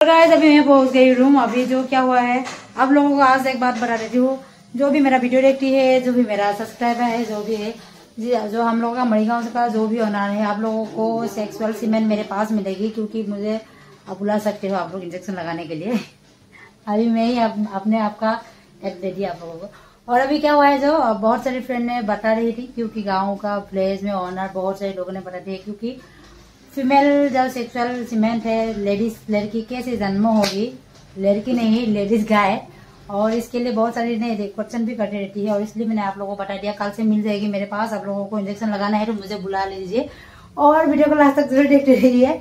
Guys अभी मैं पहुँच गई रूम अभी जो क्या हुआ है, आप लोगों को आज एक बात बता देती हूँ। जो भी मेरा वीडियो देखती है, जो भी मेरा सब्सक्राइबर है, जो भी है, जो हम लोगों का मणिगांव का जो भी ऑनर है, आप लोगों को सेक्सुअल सीमेंट मेरे पास मिलेगी क्योंकि मुझे आप बुला सकते हो आप लोग इंजेक्शन लगाने के लिए। अभी मैं ही अपने आप का एड दे दिया आप लोगों को। और अभी क्या हुआ है, जो, बहुत सारी फ्रेंड ने बता रही थी, क्योंकि गाँव का प्लेस में ऑनर बहुत सारे लोगों ने बता दिया, क्योंकि फीमेल जो सेक्सुअल सीमेंट है लेडीज़ लड़की कैसे जन्म होगी? लड़की नहीं लेडीज़ गाय। और इसके लिए बहुत सारी ने क्वेश्चन भी करती रहती है। और इसलिए मैंने आप लोगों को बता दिया, कल से मिल जाएगी मेरे पास। आप लोगों को इंजेक्शन लगाना है तो मुझे बुला लीजिए। और वीडियो को लास्ट तक ज़रूर देखते रहिए।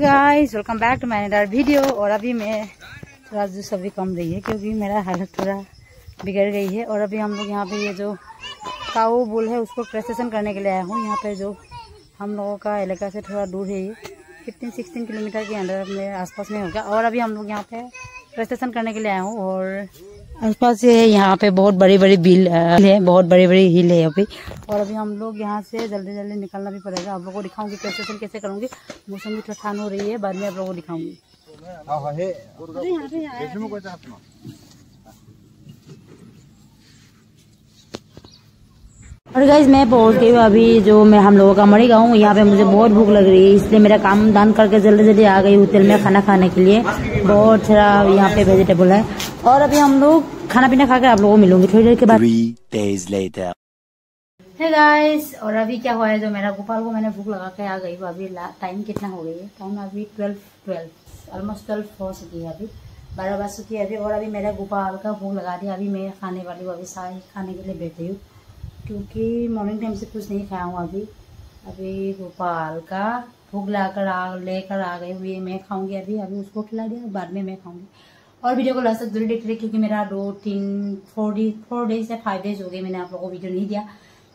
Guys welcome back to my another video और अभी मैं थोड़ा जूस अभी कम रही है, क्योंकि मेरा हालत थोड़ा बिगड़ गई है। और अभी हम लोग यहाँ पे ये जो काऊ बुल है, उसको प्रेसेसन करने के लिए आया हूँ। यहाँ पे जो हम लोगों का इलाका से थोड़ा दूर है ये। फिफ्टीन सिक्सटीन किलोमीटर के अंदर मेरे आसपास में हो गया। और अभी हम लोग यहाँ पे रजिस्ट्रेशन करने के लिए आया हूँ और आसपास से यहाँ पे बहुत बड़ी बड़ी बिल है बहुत बड़ी बड़ी हिल है अभी। और अभी हम लोग यहाँ से जल्दी जल्दी निकलना भी पड़ेगा। आप लोगों को दिखाऊँगी रजिस्ट्रेशन कैसे करूँगी। मौसम भी थोड़ा ठंड हो रही है बाद में आप लोगों को दिखाऊँगी। और गाइज़ मैं पहुँच गई हूँ अभी जो मैं हम लोगों का मरी गाँव यहाँ पे मुझे बहुत भूख लग रही है इसलिए मेरा काम दान करके जल्दी जल्दी आ गई होटल में खाना खाने के लिए। बहुत सारा यहाँ पे वेजिटेबल है। और अभी हम लोग खाना पीना खा कर आप लोगों को मिलूँगी थोड़ी देर के बाद। है गाइस और अभी क्या हुआ है जो मेरा गोपाल को मैंने भूख लगा के आ गई अभी टाइम कितना हो गई है? टाइम अभी ट्वेल्व ट्वेल्व ऑलमोस्ट ट्वेल्व हो चुकी है अभी बारह बज चुकी है अभी और अभी मेरा गोपाल का भूख लगा दिया अभी मैं खाने वाली हूँ अभी सारी खाने के लिए बैठी हूँ। क्योंकि मॉर्निंग टाइम से कुछ नहीं खाया हूँ अभी। अभी गोपाल का भूख लाकर आ, लेकर आ गए हुए मैं खाऊँगी अभी अभी उसको खिला दिया, बाद में मैं खाऊँगी। और वीडियो को लास्ट तक ज़रूर देखते रहे क्योंकि मेरा दो, तीन फोर डे फोर डेज़ या फाइव डेज़ हो गए, मैंने आप लोगों को वीडियो नहीं दिया।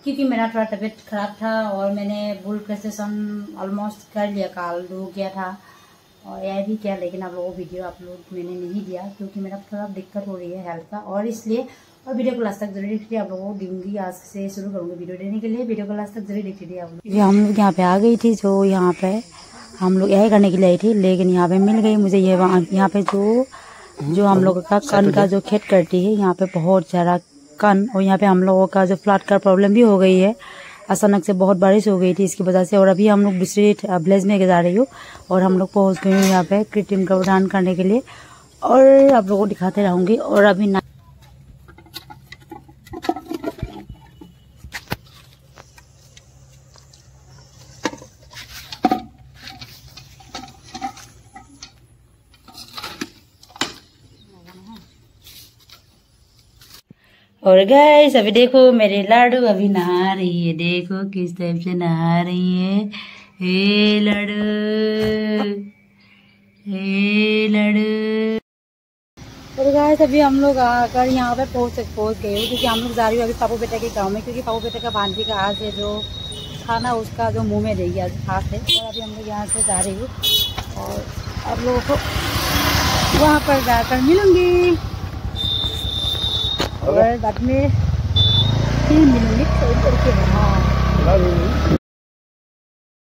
क्योंकि मेरा थोड़ा तबीयत खराब था और मैंने बुल प्रेस्टेशन ऑलमोस्ट कर लिया, काल दो किया था। और यह भी किया, लेकिन आप लोगों को वीडियो अपलोड मैंने नहीं दिया, क्योंकि मेरा थोड़ा दिक्कत हो रही है हेल्थ का। और इसलिए और वीडियो को लास्ट तक ज़रूर देखिए आप लोगों को दूँगी आज से शुरू करूँगी वीडियो देने के लिए। वीडियो को लास्ट तक ज़रूर देखिए आप लोग हम लोग यहाँ पे आ गई थी जो यहाँ पे हम लोग यही करने के लिए आई थी, लेकिन यहाँ पे मिल गई मुझे ये यहाँ पे जो जो हम लोगों का कन का जो खेत करती है, यहाँ पे बहुत ज़्यादा कन और यहाँ पे हम लोगों का जो फ्लड का प्रॉब्लम भी हो गई है। अचानक से बहुत बारिश हो गई थी इसकी वजह से, और अभी हम लोग दूसरी ब्लेज में जा रही हूँ, और हम लोग पहुँच गए यहाँ पे कृत्रिम गर्भधान करने के लिए। और आप लोगों को दिखाते रहूँगी, और अभी और गैस अभी देखो मेरे लाडू अभी नहा रही है। देखो किस टाइप से नहा रही है। हे लड़ू हे लड़ू। और गैस अभी हम लोग आकर यहाँ पे पहुँच पहुँच गए क्योंकि हम लोग जा रही हूँ अभी पापू बेटा के गाँव में, क्योंकि पापू बेटा का भांजी का आज है जो खाना, उसका जो मुँह में देगी आज हाथ है। और अभी हम लोग यहाँ से जा रही हूँ और आप लोगों को वहाँ पर जाकर मिलूँगी। और बाद में तीन मिनट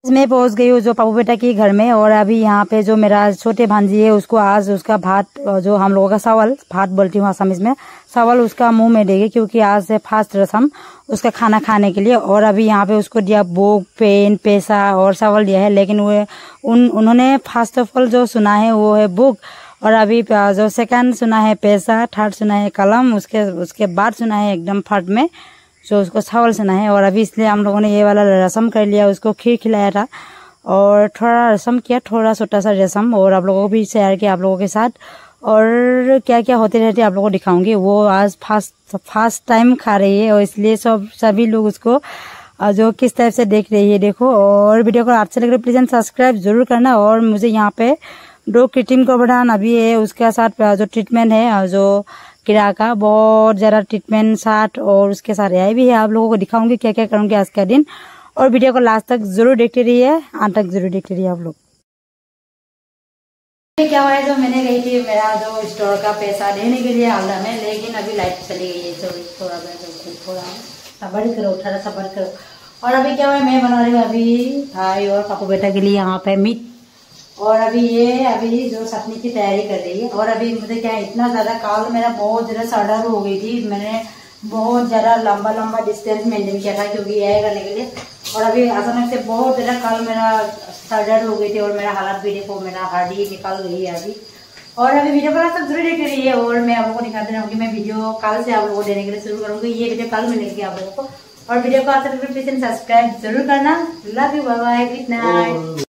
मैं पहुँच गई हूँ जो पापू बेटा के घर में और अभी यहाँ पे जो मेरा छोटे भांजी है उसको आज उसका भात जो हम लोगों का चावल भात बोलती हूँ आसामीज में चावल उसका मुँह में देगी क्योंकि आज से फास्ट रसम उसका खाना खाने के लिए और अभी यहाँ पे उसको दिया बुक पेन पैसा और चावल दिया है लेकिन वो उन उन्होंने फ़र्स्ट ऑफ़ ऑल जो सुना है वो है बुक और अभी जो सेकंड सुना है पैसा थर्ड सुना है कलम, उसके उसके बाद सुना है एकदम फट में, जो उसको चावल सुना है। और अभी इसलिए हम लोगों ने ये वाला रसम कर लिया, उसको खीर खिलाया था। और थोड़ा रसम किया, थोड़ा छोटा सा रसम और आप लोगों को भी शेयर किया आप लोगों के साथ। और क्या क्या होते रहते आप लोगों को दिखाऊँगी। वो आज फास्ट फास्ट टाइम खा रही है, और इसलिए सब, सभी लोग उसको जो किस टाइप से देख रही है, देखो। और वीडियो को अच्छे लग रहा है प्लीज़ सब्सक्राइब ज़रूर करना। और मुझे यहाँ पे दो कृत्रिम बढ़ान। अभी है उसके साथ जो ट्रीटमेंट है जो किरा का, बहुत ज़्यादा ट्रीटमेंट साथ और उसके साथ यह भी है। आप लोगों को दिखाऊँगी क्या क्या करूँगी आज का दिन। और वीडियो को लास्ट तक ज़रूर देखते रहिए। अंत तक ज़रूर देखते रहिए आप लोग। क्या हुआ है, जो मैंने गई थी, मेरा जो स्टोर का पैसा देने के लिए आलदा में, लेकिन अभी लाइट चली गई है तो थोड़ा थोड़ा सबर करो, थोड़ा सबर करो। और अभी क्या हुआ है, मैं बना रही हूँ अभी भाई और पापू बेटा के लिए यहाँ पे मीट और अभी ये, अभी जो सपने की तैयारी कर रही है, और अभी मुझे क्या इतना ज़्यादा काल मेरा बहुत ज़्यादा सडर हो गई थी, मैंने बहुत ज़्यादा लंबा लंबा डिस्टेंस मेंटेन किया था, क्योंकि ये करने के लिए। और अभी अचानक से बहुत ज़्यादा कल मेरा सडर हो गई थी, और मेरा हालत भी देखो, मेरा हड्डी निकल गई है अभी। और अभी वीडियो पर सब ज़रूर रही है, और मैं आप लोगों को दिखाते रहूँगी, मैं वीडियो कल से आप लोगों को देने के लिए शुरू करूँगी, ये वीडियो कल मिलेगी आप लोगों को। और वीडियो को आप सब्सक्राइब ज़रूर करना। Love you bye good night